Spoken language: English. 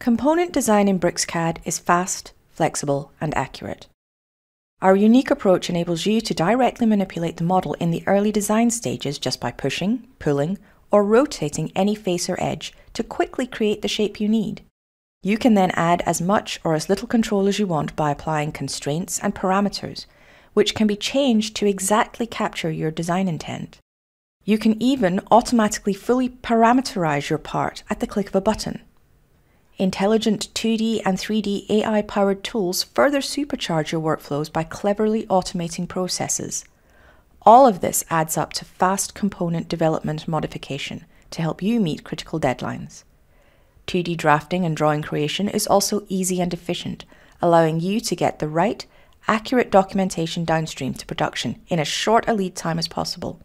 Component design in BricsCAD is fast, flexible, and accurate. Our unique approach enables you to directly manipulate the model in the early design stages just by pushing, pulling, or rotating any face or edge to quickly create the shape you need. You can then add as much or as little control as you want by applying constraints and parameters, which can be changed to exactly capture your design intent. You can even automatically fully parameterize your part at the click of a button. Intelligent 2D and 3D AI powered tools further supercharge your workflows by cleverly automating processes. All of this adds up to fast component development modification to help you meet critical deadlines. 2D drafting and drawing creation is also easy and efficient, allowing you to get the right, accurate documentation downstream to production in as short a lead time as possible.